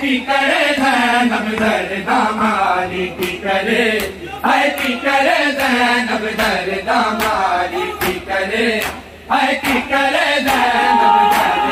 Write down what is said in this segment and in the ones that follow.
کی کرے زینب درد ہماری کی کرے ہے کی کرے زینب درد ہماری کی کرے ہے کی کرے زینب درد ہماری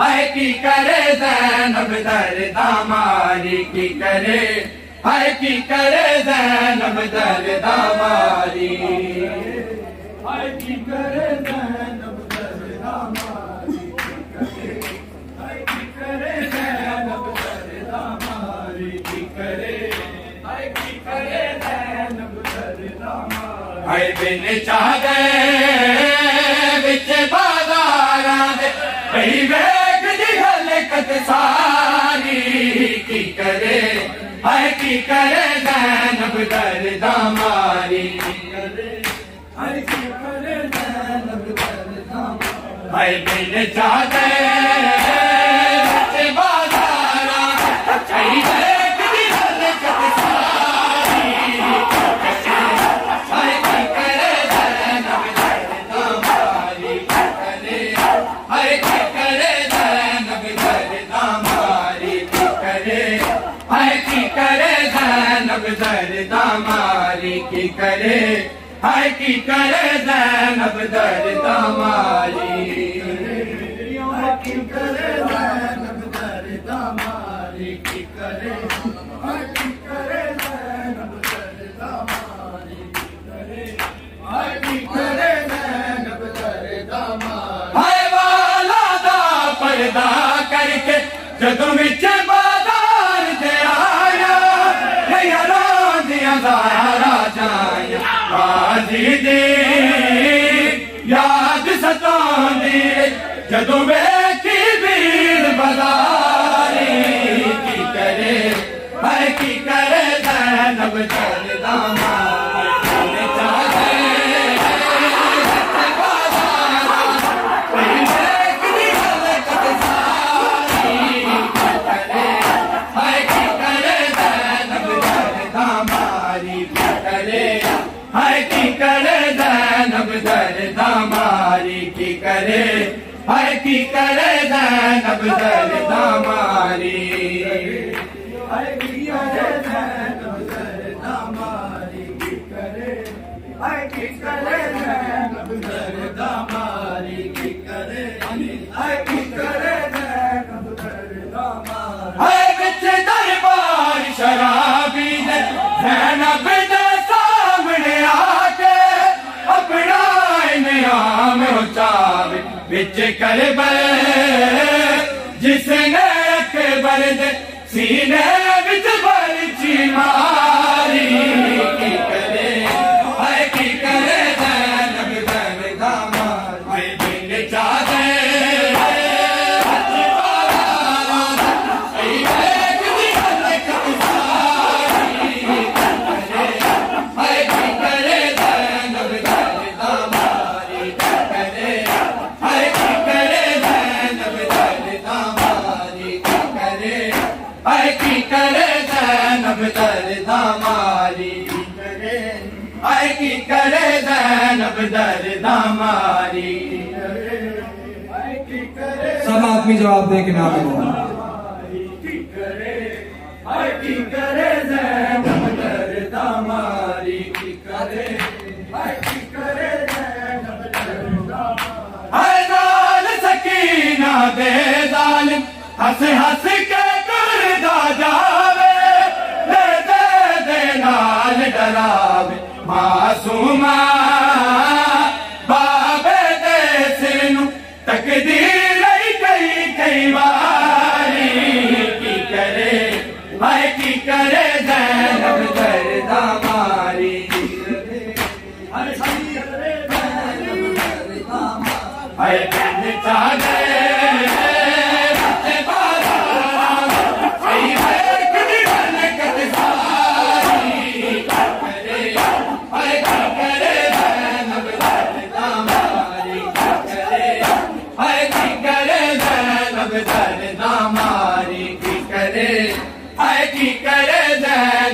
ہے کی کرے زینب درد ہماری کی کرے ہے کی کرے زینب درد ہماری ہے کی کرے زینب ہے کی کرے زینب کی کرے ہے کی کرے زینب ہے بن چاہ گئے بچ بازاراں دے کئی ہے کی کرے زینب درد ہماری کی کرے ہے کی کرے زینب زینب درد کی کرے ہے کی کرے زینب درد ہماری کی کرے زینب درد ہماری کی کرے ہے کی بازی دی یاد ستاندی جدوں ویکھی بھیڑ بازاری کی کرے ہے کی ہے کی کرے زینب ہے کی کرے زینب کرے ہے کی کرے زینب کرے ہے کی کرے زینب ہے دربار شرابی دے زینب دے سامنے آ کے اپنا انعام بچ کربل جس نے اکبر دے سینے کی کرے زینب درد ہماری اے کی کرے زینب درد ہماری سب آدمی جواب دے کے میں آپ کو کرے زینب درد ہماری کی کرے سکینہ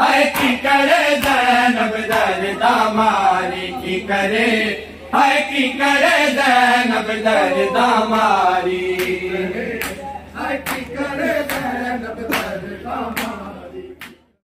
ہے کی کرے زینب دردا ماری کی کرے ہے کی کرے زینب دردا ماری